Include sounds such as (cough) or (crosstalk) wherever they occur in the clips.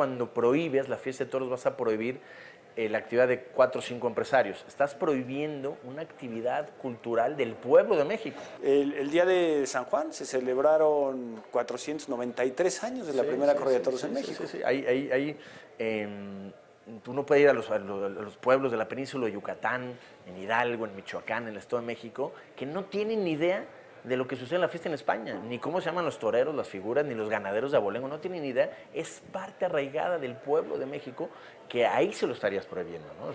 cuando prohíbes la fiesta de toros vas a prohibir eh, la actividad de cuatro o cinco empresarios. Estás prohibiendo una actividad cultural del pueblo de México. El, el día de San Juan se celebraron 493 años de la Sí, primera sí, corrida de toros sí, en México. sí, sí. Hay, hay- hay, em, uno puede ir los- a los pueblos de la península de Yucatán, en Hidalgo, en Michoacán, en el Estado de México, que no tienen ni idea de lo que sucede en la fiesta en España, ni cómo se llaman los toreros, las figuras, ni los ganaderos de abolengo, no tienen ni idea. Es parte arraigada del pueblo de México que ahí se lo estarías prohibiendo. ¿no?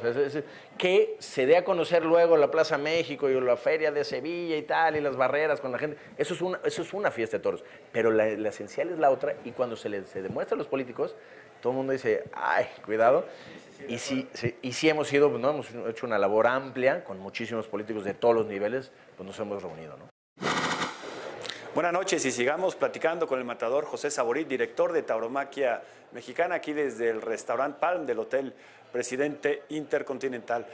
Que se dé a conocer luego la Plaza México y la Feria de Sevilla y tal, y las barreras con la gente. Eso es una, eso es una fiesta de toros. Pero la, esencial es la otra, y cuando se les se demuestra a los políticos, todo el mundo dice, ay, cuidado. Y sí, sí, y hemos sido, ¿no? hemos hecho una labor amplia con muchísimos políticos de todos los niveles, pues nos hemos reunido. ¿no? Buenas noches y sigamos platicando con el matador José Saborit, director de Tauromaquia Mexicana, aquí desde el restaurante Palm del Hotel Presidente Intercontinental.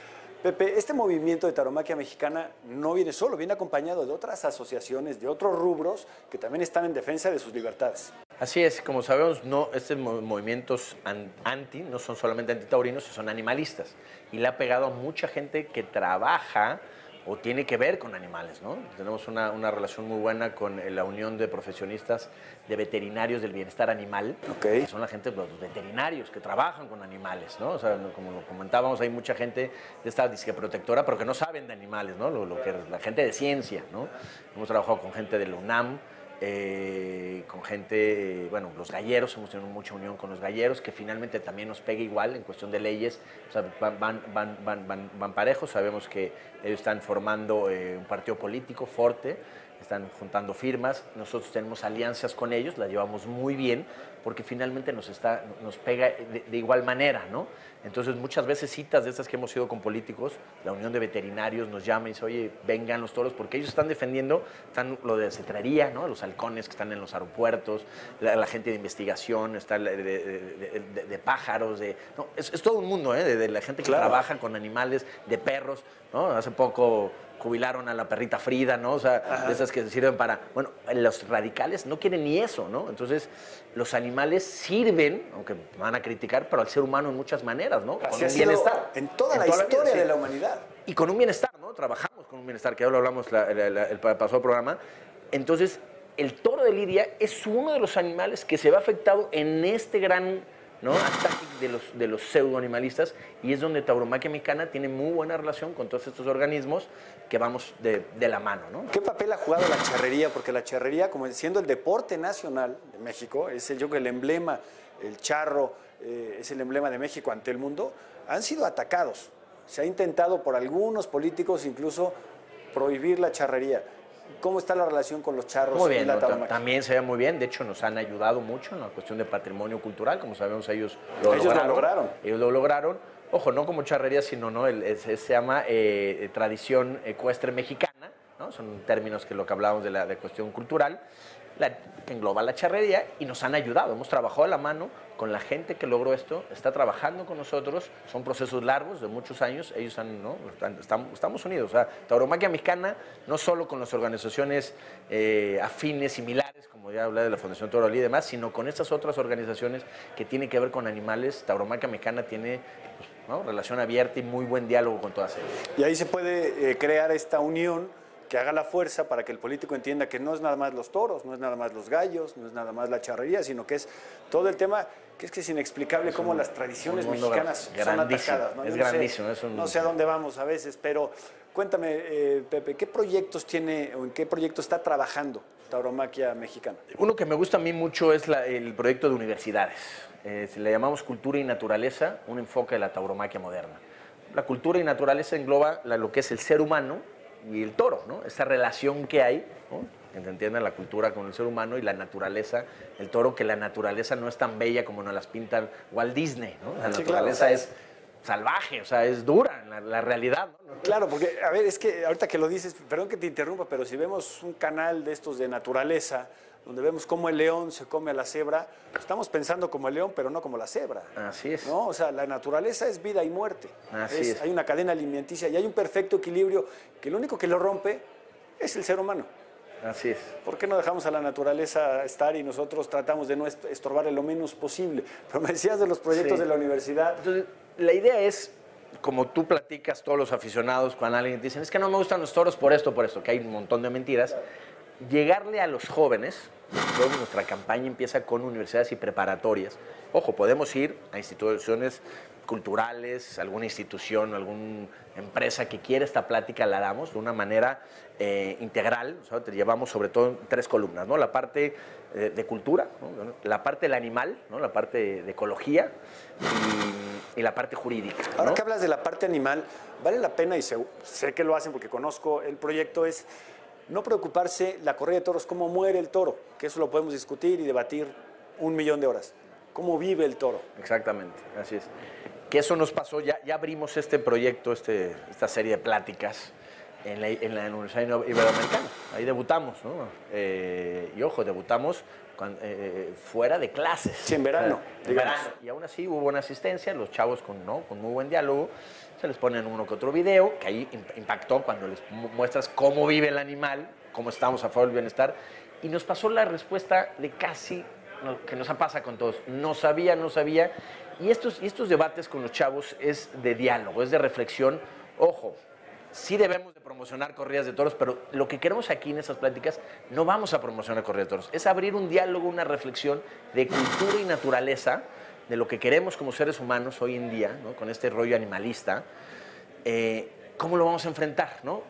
Pepe, este movimiento de Tauromaquia Mexicana no viene solo, viene acompañado de otras asociaciones, de otros rubros que también están en defensa de sus libertades. Así es, como sabemos, no, estos mo- movimientos an- anti no son solamente antitaurinos, son animalistas. Y le ha pegado a mucha gente que trabaja o tiene que ver con animales, ¿no? Tenemos una, una relación muy buena con eh, la Unión de Profesionistas de Veterinarios del Bienestar Animal. Ok. que Son la gente, los veterinarios que trabajan con animales, ¿no? O sea, como lo comentábamos, hay mucha gente de esta disque protectora, pero que no saben de animales, ¿no? Lo, lo que la gente de ciencia, ¿no? Hemos trabajado con gente de la UNAM, eh, con gente, eh, bueno, los galleros, hemos tenido mucha unión con los galleros, que finalmente también nos pega igual en cuestión de leyes, o sea, van, van, van, van, parejos, sabemos que ellos están formando eh, un partido político fuerte, están juntando firmas, nosotros tenemos alianzas con ellos, las llevamos muy bien, porque finalmente nos, está, nos pega de, de igual manera, ¿no? Entonces muchas veces citas de estas que hemos ido con políticos, la Unión de Veterinarios nos llama y dice, oye, vengan los toros, porque ellos están defendiendo, están lo de cetrería, ¿no? Los halcones que están en los aeropuertos, la, la gente de investigación, está de, de- de- de pájaros, de, no, es, es todo un mundo, ¿eh? De, la gente que Claro. trabaja con animales, de perros, ¿no? Hace poco jubilaron a la perrita Frida, ¿no? O sea, de esas que sirven para... Bueno, los radicales no quieren ni eso, ¿no? Entonces, los animales sirven, aunque van a criticar, pero al ser humano en muchas maneras, ¿no? Así ha sido en toda la historia de la humanidad. Y con un bienestar, ¿no? Trabajamos con un bienestar, que ya lo hablamos la- la- la- el pa- pasado programa. Entonces, el toro de Lidia es uno de los animales que se ve afectado en este gran ¿no? ataque de los, de los pseudoanimalistas y es donde Tauromaquia Mexicana tiene muy buena relación con todos estos organismos que vamos de, de la mano, ¿no? ¿Qué papel ha jugado la charrería? Porque la charrería, como siendo el deporte nacional de México, es el, yo creo, el emblema, el charro, eh, es el emblema de México ante el mundo, han sido atacados. Se ha intentado por algunos políticos incluso prohibir la charrería. ¿Cómo está la relación con los charros Muy en bien, la ¿no? También se ve muy bien. De hecho, nos han ayudado mucho en la cuestión de patrimonio cultural. Como sabemos, ellos lo Ellos lo lograron. lograron. Ellos lo lograron. Ojo, no como charrería, sino no, el- se llama eh, eh, tradición ecuestre mexicana. ¿no? Son términos que lo que hablábamos de la de cuestión cultural. Que engloba la charrería y nos han ayudado. Hemos trabajado a la mano con la gente que logró esto, está trabajando con nosotros, son procesos largos de muchos años, ellos han, ¿no? Estamos, unidos. O sea, Tauromaquia Mexicana, no solo con las organizaciones eh, afines, similares, como ya hablé de la Fundación Toro Lí y demás, sino con estas otras organizaciones que tienen que ver con animales. Tauromaquia Mexicana tiene pues, ¿no? relación abierta y muy buen diálogo con todas ellas. Y ahí se puede eh, crear esta unión que haga la fuerza para que el político entienda que no es nada más los toros, no es nada más los gallos, no es nada más la charrería, sino que es todo el tema que es que es inexplicable cómo las tradiciones mexicanas son atacadas. ¿no? es no sé- grandísimo, es un- No sé a dónde vamos a veces, pero cuéntame, eh, Pepe, ¿qué proyectos tiene o en qué proyecto está trabajando Tauromaquia Mexicana? Uno que me gusta a mí mucho es la- el proyecto de universidades. Eh, le llamamos Cultura y Naturaleza, un enfoque de la tauromaquia moderna. La cultura y naturaleza engloba la- lo que es el ser humano y el toro, ¿no? Esa relación que hay, ¿no? la cultura con el ser humano y la naturaleza, el toro, que la naturaleza no es tan bella como nos las pinta Walt Disney, ¿no? La Sí, naturaleza es salvaje, o sea, es dura, la, la realidad, ¿no? Claro, porque, a ver, es que ahorita que lo dices, perdón que te interrumpa, pero si vemos un canal de estos de naturaleza, donde vemos cómo el león se come a la cebra, estamos pensando como el león, pero no como la cebra. Así es. ¿no? O sea, la naturaleza es vida y muerte. Así Es- es. Hay una cadena alimenticia y hay un perfecto equilibrio que lo único que lo rompe es el ser humano. Así es. ¿Por qué no dejamos a la naturaleza estar y nosotros tratamos de no estorbarle lo menos posible? (laughs) Pero me decías de los proyectos de la universidad. Entonces, la idea es, como tú platicas, todos los aficionados, cuando alguien te dicen, es que no me gustan los toros por esto, por esto, que hay un montón de mentiras, llegarle a los jóvenes, nuestra campaña empieza con universidades y preparatorias. Ojo, podemos ir a instituciones culturales, alguna institución, alguna empresa que quiera esta plática, la damos de una manera eh, integral. te llevamos sobre todo en tres columnas, ¿no? La parte eh, de cultura, la parte del animal, ¿no? la parte de ecología y, la parte jurídica. Ahora que hablas de la parte animal, vale la pena, y sé, sé que lo hacen porque conozco el proyecto, es no preocuparse la corrida de toros, cómo muere el toro, que eso lo podemos discutir y debatir un millón de horas. ¿Cómo vive el toro? Exactamente, así es que eso nos pasó, ya, ya abrimos este proyecto, este, esta serie de pláticas en la, en la Universidad Iberoamericana. Ahí debutamos, ¿no? Eh, y ojo, debutamos eh, fuera de clases. Sí, en verano. en verano. Y aún así hubo buena asistencia, los chavos con, ¿no? con muy buen diálogo. Se les ponen uno que otro video, que ahí impactó cuando les muestras cómo vive el animal, cómo estamos a favor del bienestar. Y nos pasó la respuesta de casi, que nos pasa con todos, no sabía, no sabía, y estos, estos debates con los chavos es de diálogo, es de reflexión. Ojo, sí debemos de promocionar corridas de toros, pero lo que queremos aquí en esas pláticas no vamos a promocionar corridas de toros, es abrir un diálogo, una reflexión de cultura y naturaleza, de lo que queremos como seres humanos hoy en día, con este rollo animalista, eh, cómo lo vamos a enfrentar, ¿no?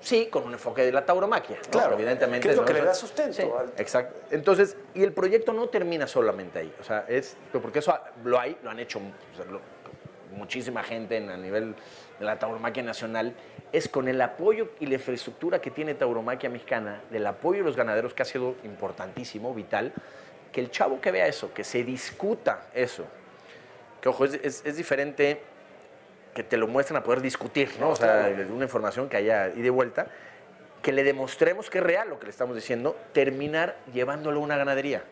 Sí, con un enfoque de la tauromaquia. Claro, evidentemente. ¿Qué es lo que le da sustento? Exacto. Entonces, y el proyecto no termina solamente ahí. O sea, es, porque eso lo hay, lo han hecho muchísima gente a nivel de la tauromaquia nacional, es con el apoyo y la infraestructura que tiene tauromaquia mexicana, del apoyo de los ganaderos, que ha sido importantísimo, vital, que el chavo que vea eso, que se discuta eso, que ojo, es, es diferente que te lo muestren a poder discutir, ¿no? O sea, una información que haya y vuelta, que le demostremos que es real lo que le estamos diciendo, terminar llevándolo a una ganadería.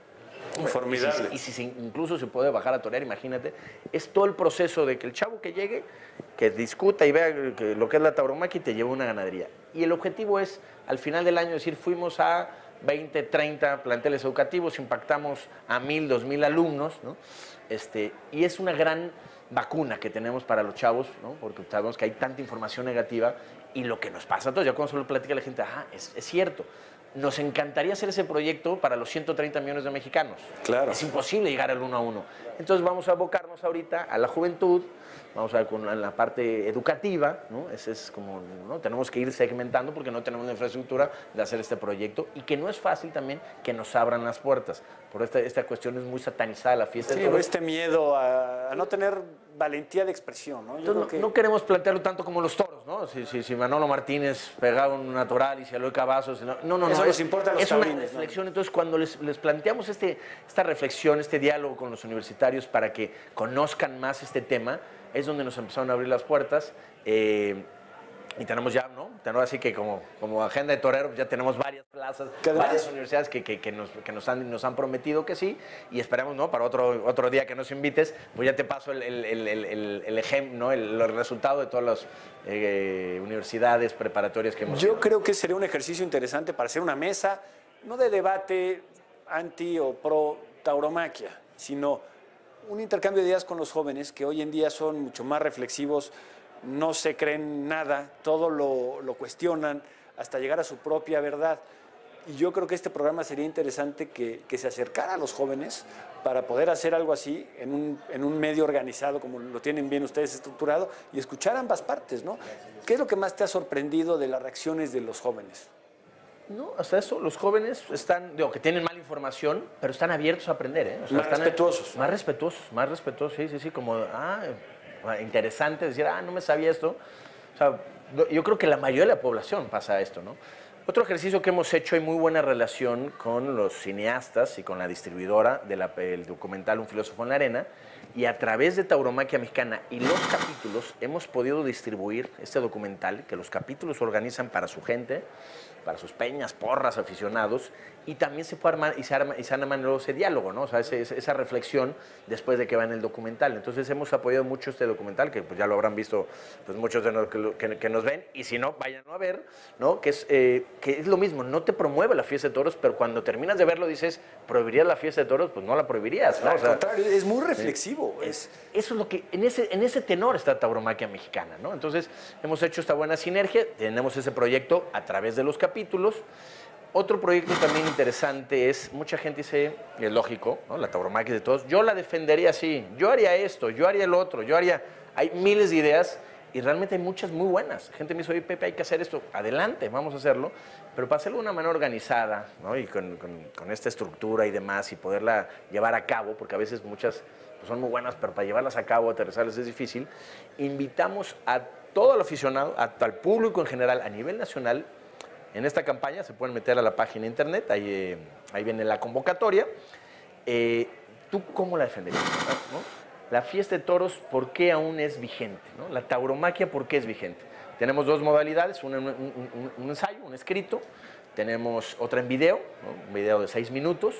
Formidable. Y si, incluso se puede bajar a torear, imagínate, es todo el proceso de que el chavo que llegue, que discuta y vea lo que es la tauromaquia y te lleve a una ganadería. Y el objetivo es, al final del año, decir, fuimos a 20, 30 planteles educativos, impactamos a 1000, 2000 alumnos, ¿no? Este, y es una gran vacuna que tenemos para los chavos, ¿no? porque sabemos que hay tanta información negativa y lo que nos pasa a todos, ya cuando se lo platica la gente, ah, es, es cierto, nos encantaría hacer ese proyecto para los 130 millones de mexicanos. Claro. Es imposible llegar al uno a uno. Entonces vamos a abocarnos ahorita a la juventud, vamos a ver con la parte educativa, ¿no? Ese es como, ¿no? Tenemos que ir segmentando porque no tenemos la infraestructura de hacer este proyecto y que no es fácil también que nos abran las puertas. Por esta, esta cuestión es muy satanizada la fiesta. Sí, este miedo a, no tener valentía de expresión, ¿no? no, queremos plantearlo tanto como los toros, ¿no? Si, si, si Manolo Martínez pegaba un natural y si Eloy Cavazos... No, no, no. Eso nos importa a los Es una reflexión. Entonces, cuando les, les planteamos este, esta reflexión, este diálogo con los universitarios para que conozcan más este tema, es donde nos empezaron a abrir las puertas. Eh, y tenemos ya, ¿no? Tenemos así que como, como agenda de torero, ya tenemos varias plazas, varias universidades que, que, nos, que nos, han, nos han prometido que sí, y esperamos, ¿no? Para otro, otro día que nos invites, pues ya te paso el, el, el, el ejemplo, ¿no? El, resultado de todas las eh, universidades preparatorias que hemos Yo creo que sería un ejercicio interesante para hacer una mesa, no de debate anti o pro tauromaquia, sino un intercambio de ideas con los jóvenes que hoy en día son mucho más reflexivos, no se creen nada, todo lo, cuestionan hasta llegar a su propia verdad. Y yo creo que este programa sería interesante que, se acercara a los jóvenes para poder hacer algo así en un, en un, medio organizado, como lo tienen bien ustedes estructurado, y escuchar ambas partes, ¿no? ¿Qué es lo que más te ha sorprendido de las reacciones de los jóvenes? No, hasta eso, los jóvenes están, digo, que tienen mala información, pero están abiertos a aprender, ¿eh? más respetuosos. Más respetuosos, más respetuosos, sí, sí, sí, como, ah, interesante decir, ah, no me sabía esto. O sea, yo creo que la mayoría de la población pasa esto, ¿no? Otro ejercicio que hemos hecho, hay muy buena relación con los cineastas y con la distribuidora del documental Un filósofo en la arena, y a través de Tauromaquia Mexicana y los capítulos hemos podido distribuir este documental que los capítulos organizan para su gente, para sus peñas, porras, aficionados, y también se puede armar y se, arma, y se arma ese diálogo, ¿no? O sea, esa reflexión después de que va en el documental. Entonces hemos apoyado mucho este documental, que pues ya lo habrán visto pues, muchos de los que, nos ven, y si no, vayan a ver, ¿no? Que es... Eh, que es lo mismo, no te promueve la fiesta de toros, pero cuando terminas de verlo dices, ¿prohibirías la fiesta de toros? Pues no la prohibirías. ¿no? Al contrario, es muy reflexivo. Es... Eso es lo que, en ese, en ese tenor está Tauromaquia Mexicana, ¿no? Entonces, hemos hecho esta buena sinergia, tenemos ese proyecto a través de los capítulos. Otro proyecto también interesante es, mucha gente dice, y es lógico, ¿no? la tauromaquia de todos, yo la defendería así, yo haría esto, yo haría el otro, yo haría, hay miles de ideas y realmente hay muchas muy buenas. Gente me dice, oye Pepe, hay que hacer esto, adelante, vamos a hacerlo, pero para hacerlo de una manera organizada ¿no? y con, con, esta estructura y demás y poderla llevar a cabo, porque a veces muchas pues, son muy buenas, pero para llevarlas a cabo, aterrizarlas es difícil, invitamos a todo el aficionado, al público en general a nivel nacional, en esta campaña se pueden meter a la página de internet, ahí, eh, ahí viene la convocatoria. Eh, ¿Tú cómo la defenderías? La fiesta de toros, ¿por qué aún es vigente? La tauromaquia, ¿por qué es vigente? Tenemos dos modalidades, un, un, ensayo, un escrito, tenemos otra en video, un video de seis minutos,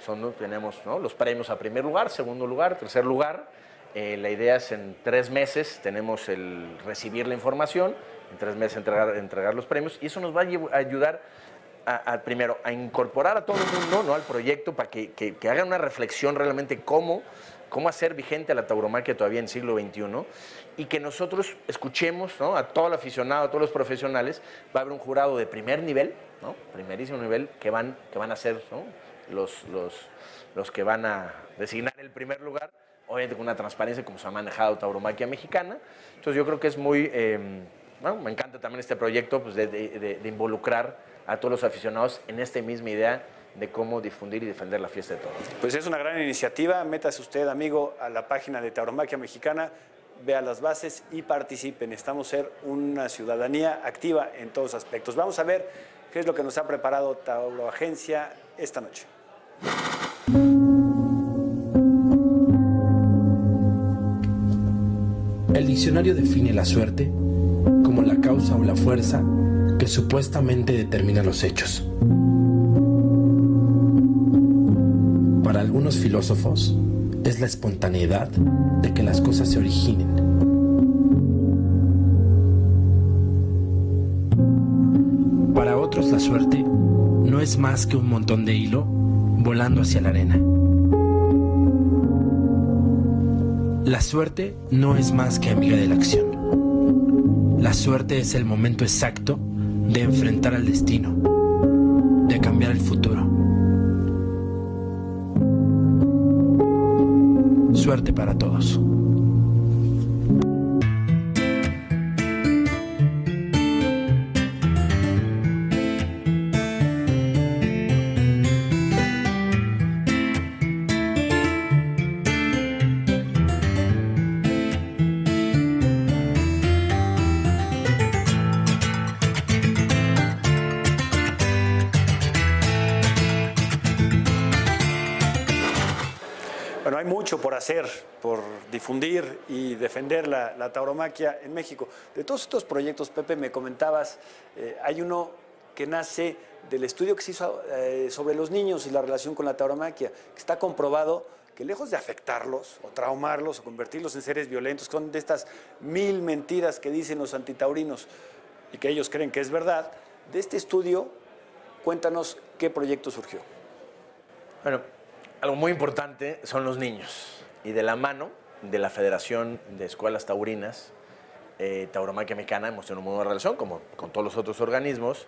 Son, tenemos los premios a primer lugar, segundo lugar, tercer lugar. Eh, la idea es en tres meses tenemos el recibir la información en tres meses entregar, entregar los premios y eso nos va a ayudar a, primero a incorporar a todo el mundo ¿no? al proyecto para que, que, hagan una reflexión realmente cómo, cómo hacer vigente la tauromaquia todavía en siglo XXI y que nosotros escuchemos ¿no? a todo el aficionado, a todos los profesionales. Va a haber un jurado de primer nivel, ¿no? primerísimo nivel, que van, que van a ser los, los, los que van a designar el primer lugar obviamente con una transparencia como se ha manejado tauromaquia mexicana. Entonces yo creo que es muy, me encanta también este proyecto pues, de, involucrar a todos los aficionados en esta misma idea de cómo difundir y defender la fiesta de toros. Pues es una gran iniciativa. Métase usted, amigo, a la página de Tauromaquia Mexicana, vea las bases y participe. Necesitamos ser una ciudadanía activa en todos aspectos. Vamos a ver qué es lo que nos ha preparado Tauro Agencia esta noche. El diccionario define la suerte o la fuerza que supuestamente determina los hechos. Para algunos filósofos es la espontaneidad de que las cosas se originen. Para otros la suerte no es más que un montón de hilo volando hacia la arena. La suerte no es más que amiga de la acción. La suerte es el momento exacto de enfrentar al destino, de cambiar el futuro. Suerte para todos. Por hacer, por difundir y defender la, tauromaquia en México. De todos estos proyectos, Pepe, me comentabas, eh, hay uno que nace del estudio que se hizo eh, sobre los niños y la relación con la tauromaquia, que está comprobado que lejos de afectarlos o traumarlos o convertirlos en seres violentos, son de estas mil mentiras que dicen los antitaurinos y que ellos creen que es verdad, de este estudio, cuéntanos qué proyecto surgió. Bueno, algo muy importante son los niños. Y de la mano de la Federación de Escuelas Taurinas, eh, Tauromaquia Mexicana, hemos tenido una buena relación, como con todos los otros organismos,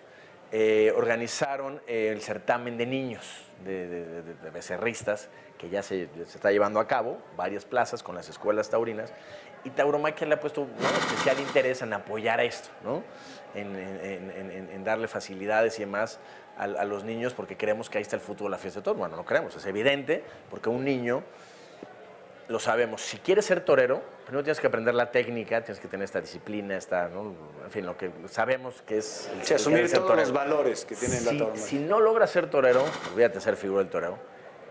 eh, organizaron el certamen de niños, de, becerristas, que ya se, está llevando a cabo, varias plazas con las escuelas taurinas, y Tauromaquia le ha puesto un especial interés en apoyar esto, ¿no? en, en darle facilidades y demás a, los niños porque creemos que ahí está el futuro de la fiesta de toros. Bueno, no creemos, es evidente, porque un niño, lo sabemos, si quieres ser torero, primero tienes que aprender la técnica, tienes que tener esta disciplina, esta, en fin, lo que sabemos que es... El, asumir todos los valores que tiene la toro. Si no logras ser torero, olvídate de ser figura del torero,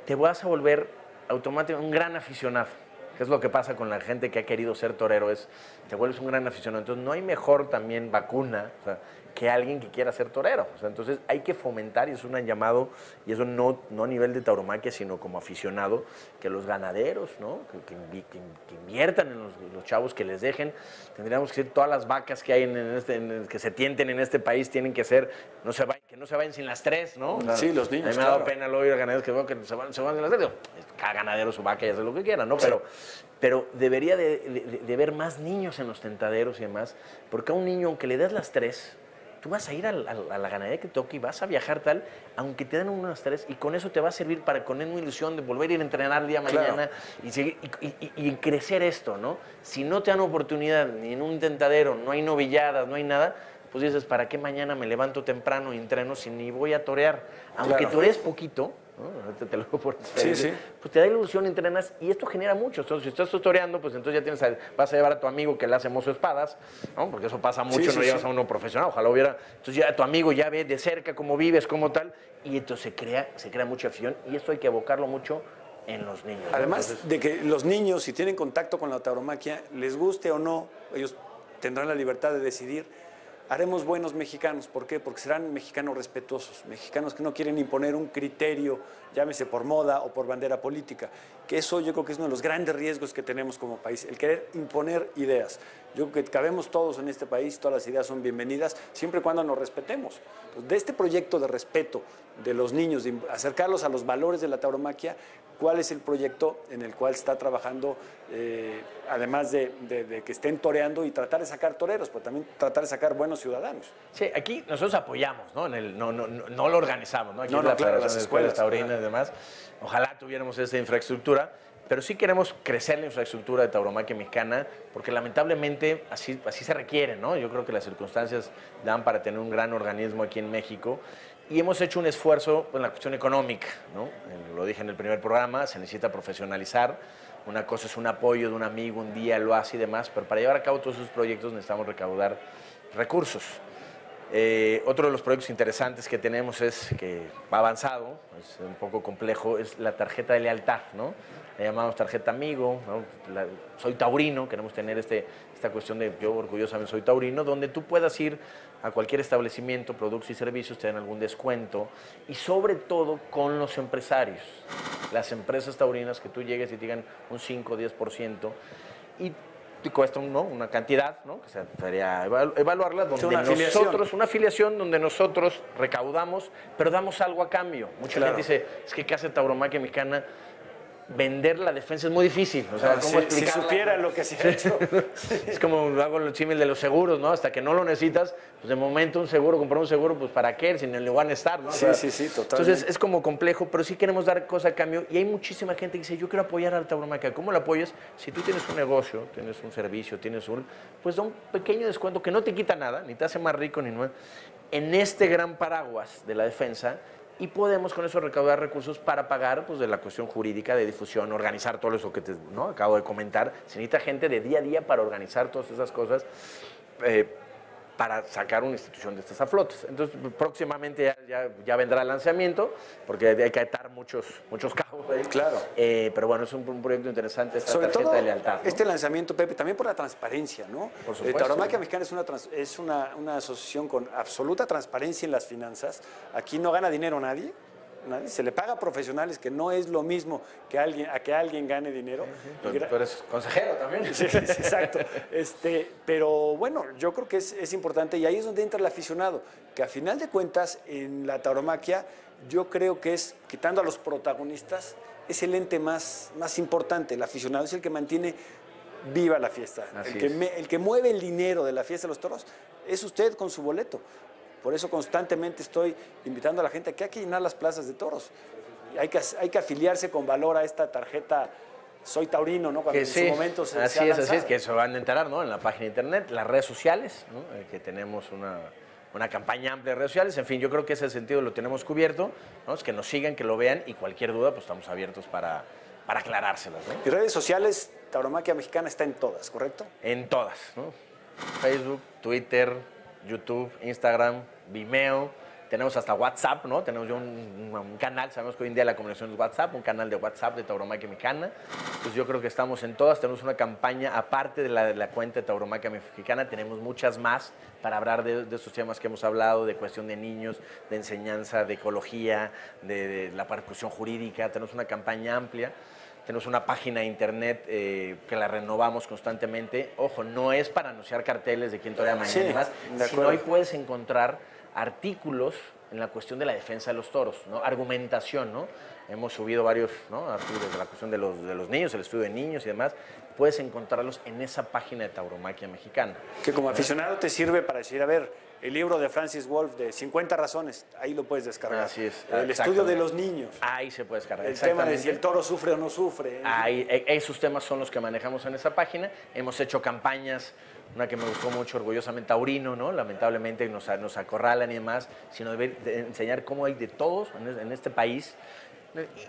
te vas a volver automáticamente un gran aficionado que es lo que pasa con la gente que ha querido ser torero, es te vuelves un gran aficionado. Entonces no hay mejor también vacuna, que alguien que quiera ser torero. entonces hay que fomentar, y es un llamado, y eso no, no a nivel de tauromaquia, sino como aficionado, que los ganaderos, ¿no? que, inviertan en los, chavos, que les dejen. Tendríamos que decir, todas las vacas que hay en, este, que se tienten en este país tienen que ser, no se vayan no se vayan sin las tres, ¿no? O sea, Sí, los niños, A mí me ha dado claro. pena luego ir a ganaderos que que se van, se van sin las tres. Digo, cada ganadero su vaca y hace lo que quiera, ¿no? Pero, pero debería de, de- de haber más niños en los tentaderos y demás, porque a un niño, aunque le des las tres, tú vas a ir a, la ganadería que toque y vas a viajar tal, aunque te den unas tres, y con eso te va a servir para con una ilusión de volver a ir a entrenar el día de Claro. mañana y, seguir, y, y- y- y crecer esto, ¿no? Si no te dan oportunidad ni en un tentadero, no hay novilladas, no hay nada, pues dices, ¿para qué mañana me levanto temprano y entreno si ni voy a torear? Aunque Claro. torees poquito, te lo por experiencia, sí. pues te da ilusión, entrenas y esto genera mucho. Entonces, si estás tutoreando, pues entonces ya tienes a- vas a llevar a tu amigo que le hace mozo espadas, ¿no? Porque eso pasa mucho, Sí, no sí, llevas sí. a uno profesional, ojalá hubiera. Entonces ya tu amigo ya ve de cerca cómo vives, cómo tal, y entonces se crea, se crea mucha afición y esto hay que abocarlo mucho en los niños. ¿no? Además Entonces, de que los niños, si tienen contacto con la tauromaquia, les guste o no, ellos tendrán la libertad de decidir. Haremos buenos mexicanos. ¿Por qué? Porque serán mexicanos respetuosos, mexicanos que no quieren imponer un criterio, llámese por moda o por bandera política. Que eso yo creo que es uno de los grandes riesgos que tenemos como país, el querer imponer ideas. Yo creo que cabemos todos en este país, todas las ideas son bienvenidas, siempre y cuando nos respetemos. Entonces, de este proyecto de respeto de los niños, de acercarlos a los valores de la tauromaquia, cuál es el proyecto en el cual está trabajando, eh, además de, de- de que estén toreando y tratar de sacar toreros, pero también tratar de sacar buenos ciudadanos. Sí, aquí nosotros apoyamos, ¿no? En el, no, no, no, no lo organizamos, ¿no? Aquí No, la claro, las Escuelas escuelas, Taurinas y demás. Ojalá tuviéramos esta infraestructura, pero sí queremos crecer la infraestructura de tauromaquia mexicana, porque lamentablemente así, así se requiere, ¿no? Yo creo que las circunstancias dan para tener un gran organismo aquí en México. Y hemos hecho un esfuerzo en la cuestión económica, ¿no? Lo dije en el primer programa, se necesita profesionalizar. Una cosa es un apoyo de un amigo, un día lo hace y demás, pero para llevar a cabo todos esos proyectos necesitamos recaudar recursos. Eh, otro de los proyectos interesantes que tenemos es que va avanzado, es un poco complejo, es la tarjeta de lealtad, ¿no? La llamamos tarjeta amigo, ¿no? La- soy taurino, queremos tener este, esta cuestión de yo orgullosamente soy taurino, donde tú puedas ir a cualquier establecimiento, productos y servicios, te dan algún descuento y sobre todo con los empresarios, las empresas taurinas que tú llegues y te digan un 5 o 10% y te cuesta ¿no? una cantidad, ¿no? que se- sería evalu- evaluarla, donde una afiliación. nosotros, una afiliación donde nosotros recaudamos, pero damos algo a cambio. Mucha Claro. gente dice, es que ¿qué hace Tauromaquia Mexicana? Vender la defensa es muy difícil. O sea, Ah, ¿cómo si, si supiera lo que se ha hecho. (laughs) Es como hago el símil de los seguros, ¿no? Hasta que no lo necesitas, pues de momento un seguro, comprar un seguro, pues ¿para qué? Si no le van a estar, ¿no? O Sí, sea, sí, sí, totalmente. Entonces es como complejo, pero sí queremos dar cosa a cambio. Y hay muchísima gente que dice, yo quiero apoyar al tauromaquia. ¿Cómo lo apoyas? Si tú tienes un negocio, tienes un servicio, tienes un... Pues da un pequeño descuento que no te quita nada, ni te hace más rico ni nada. En este gran paraguas de la defensa y podemos con eso recaudar recursos para pagar pues, de la cuestión jurídica, de difusión, organizar todo eso que te ¿no? acabo de comentar. Se necesita gente de día a día para organizar todas esas cosas. eh, para sacar una institución de estas a flotes. Entonces, próximamente ya, ya- ya vendrá el lanzamiento, porque hay que atar muchos, muchos cabos ahí. Claro. Eh, pero bueno, es un, un proyecto interesante esta Sobre tarjeta todo de lealtad. ¿no? este lanzamiento, Pepe, también por la transparencia, ¿no? Por Eh, supuesto. Tauromaquia Mexicana es, una, es una, una asociación con absoluta transparencia en las finanzas. Aquí no gana dinero nadie. Nadie. Se le paga a profesionales, que no es lo mismo que alguien, a que alguien gane dinero. Y gra- tú eres consejero también. Sí, sí, exacto. Este, pero bueno, yo creo que es, es importante y ahí es donde entra el aficionado, que a final de cuentas en la tauromaquia yo creo que es, quitando a los protagonistas, es el ente más, más importante. El aficionado es el que mantiene viva la fiesta. El que, me- el que mueve el dinero de la fiesta de los toros es usted con su boleto. Por eso constantemente estoy invitando a la gente a que hay que llenar las plazas de toros. Hay que, hay que afiliarse con valor a esta tarjeta Soy Taurino, ¿no? Cuando Que en sí, su momento se, así se es, así es, que se van a enterar, ¿no? En la página de internet, las redes sociales, ¿no? Eh, que tenemos una, una campaña amplia de redes sociales. En fin, yo creo que ese sentido lo tenemos cubierto, ¿no? Es que nos sigan, que lo vean y cualquier duda, pues estamos abiertos para, para aclarárselas, ¿no? Y redes sociales, Tauromaquia Mexicana está en todas, ¿correcto? En todas, ¿no? Facebook, Twitter, YouTube, Instagram, Vimeo. Tenemos hasta WhatsApp, ¿no? Tenemos ya un, canal, sabemos que hoy en día la comunicación es WhatsApp, un canal de WhatsApp de Tauromaquia Mexicana. Pues yo creo que estamos en todas. Tenemos una campaña, aparte de la, cuenta de Tauromaquia Mexicana, tenemos muchas más para hablar de, de estos temas que hemos hablado, de cuestión de niños, de enseñanza, de ecología, de, de la percusión jurídica. Tenemos una campaña amplia. Tenemos una página de internet eh, que la renovamos constantemente. Ojo, no es para anunciar carteles de quién torea mañana Sí, y demás, de sino ahí puedes encontrar artículos en la cuestión de la defensa de los toros, ¿no? Argumentación, ¿no? Hemos subido varios ¿no? artículos de la cuestión de los, de los niños, el estudio de niños y demás. Puedes encontrarlos en esa página de Tauromaquia Mexicana. Que como aficionado te sirve para decir, a ver, el libro de Francis Wolf de 50 razones, ahí lo puedes descargar. Así es. El estudio de los niños. Ahí se puede descargar. El tema de si el toro sufre o no sufre. Ahí, e, esos temas son los que manejamos en esa página. Hemos hecho campañas una que me gustó mucho, orgullosamente taurino, ¿no? Lamentablemente nos, nos acorralan y demás, sino de, enseñar cómo hay de todos en este país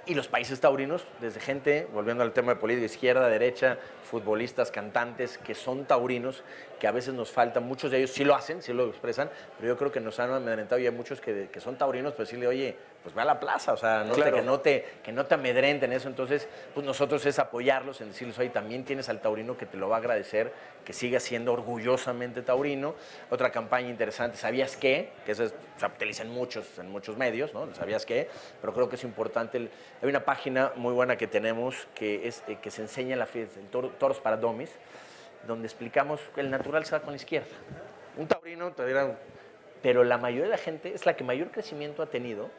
y los países taurinos, desde gente, volviendo al tema de política, izquierda, derecha, futbolistas, cantantes, que son taurinos, que a veces nos faltan, muchos de ellos sí lo hacen, sí lo expresan, pero yo creo que nos han amedrentado y hay muchos que, que son taurinos, pues decirle, oye, pues ve a la plaza, o sea, no te, que, no te, que no te amedrenten eso. Entonces, pues nosotros es apoyarlos en decirles, oye, también tienes al taurino que te lo va a agradecer, que siga siendo orgullosamente taurino. Otra campaña interesante, ¿sabías qué? Que eso se utiliza en muchos, en muchos medios, ¿no? ¿Sabías qué? Pero creo que es importante. hay una página muy buena que tenemos que, es, eh, que se enseña la fiesta, Toros para Domis, donde explicamos que el natural se va con la izquierda. Un taurino, te dirán, pero la mayoría de la gente es la que mayor crecimiento ha tenido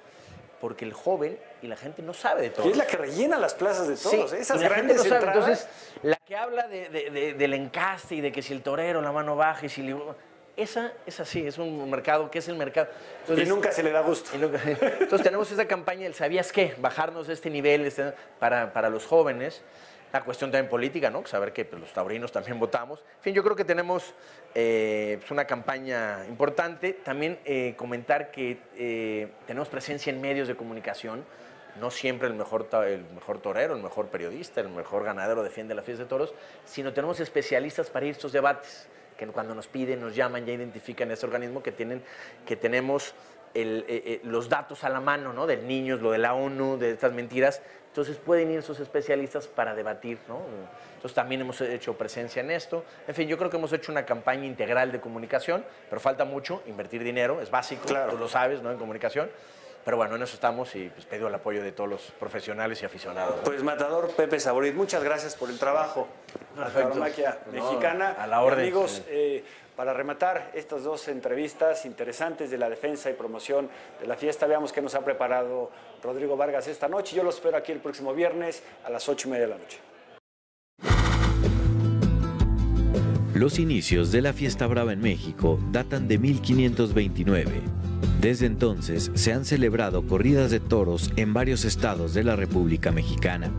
porque el joven y la gente no sabe de todo. es la que rellena las plazas de todos, esas grandes no Entonces, la que habla del encaste y de que si el torero la mano baja y si... Esa es así, es un mercado que es el mercado. y nunca se le da gusto. (laughs) entonces tenemos esa campaña, el ¿sabías qué? Bajarnos de este nivel este, para, para los jóvenes la cuestión también política, ¿no? Saber que pues, los taurinos también votamos. En fin, yo creo que tenemos eh, pues, una campaña importante. También eh, comentar que eh, tenemos presencia en medios de comunicación. No siempre el mejor, el mejor torero, el mejor periodista, el mejor ganadero defiende la fiesta de toros, sino tenemos especialistas para ir a estos debates, que cuando nos piden, nos llaman, ya identifican ese organismo que, tienen, que tenemos los datos a la mano, ¿no? Del niños, lo de la ONU, de estas mentiras, entonces pueden ir esos especialistas para debatir, ¿no? Entonces también hemos hecho presencia en esto. En fin, yo creo que hemos hecho una campaña integral de comunicación, pero falta mucho, invertir dinero, es básico, tú lo sabes, ¿no? En comunicación. Pero bueno, en eso estamos y pues pido el apoyo de todos los profesionales y aficionados. Pues Matador Pepe Saborit, muchas gracias por el trabajo. Perfecto. La mexicana. A la orden. amigos, eh, para rematar estas dos entrevistas interesantes de la defensa y promoción de la fiesta, veamos qué nos ha preparado Rodrigo Vargas esta noche. Yo lo espero aquí el próximo viernes a las ocho y media de la noche. Los inicios de la fiesta brava en México datan de 1529. Desde entonces se han celebrado corridas de toros en varios estados de la República Mexicana.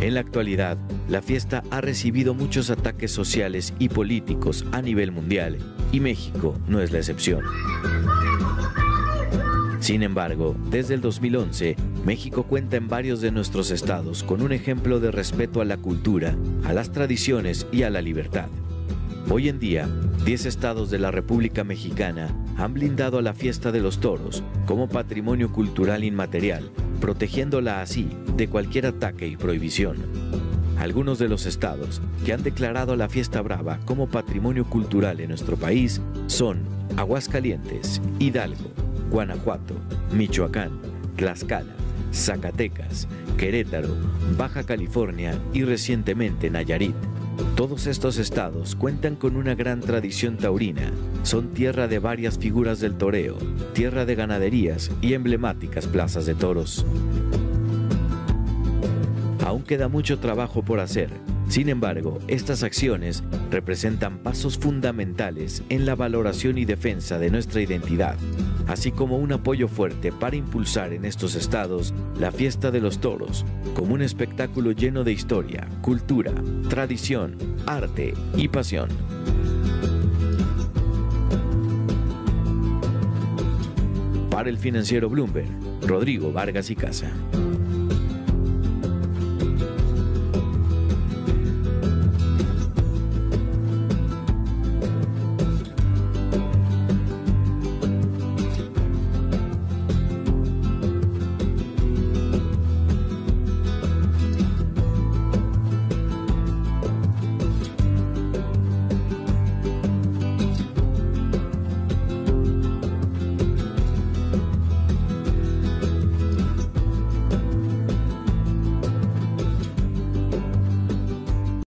En la actualidad, la fiesta ha recibido muchos ataques sociales y políticos a nivel mundial y México no es la excepción. Sin embargo, desde el 2011, México cuenta en varios de nuestros estados con un ejemplo de respeto a la cultura, a las tradiciones y a la libertad. Hoy en día, 10 estados de la República Mexicana han blindado a la fiesta de los toros como patrimonio cultural inmaterial protegiéndola así de cualquier ataque y prohibición. Algunos de los estados que han declarado la fiesta brava como patrimonio cultural en nuestro país son Aguascalientes, Hidalgo, Guanajuato, Michoacán, Tlaxcala, Zacatecas, Querétaro, Baja California y recientemente Nayarit. Todos estos estados cuentan con una gran tradición taurina. Son tierra de varias figuras del toreo, tierra de ganaderías y emblemáticas plazas de toros. Queda mucho trabajo por hacer, sin embargo, estas acciones representan pasos fundamentales en la valoración y defensa de nuestra identidad, así como un apoyo fuerte para impulsar en estos estados la fiesta de los toros como un espectáculo lleno de historia, cultura, tradición, arte y pasión. Para el financiero Bloomberg, Rodrigo Vargas y Casa.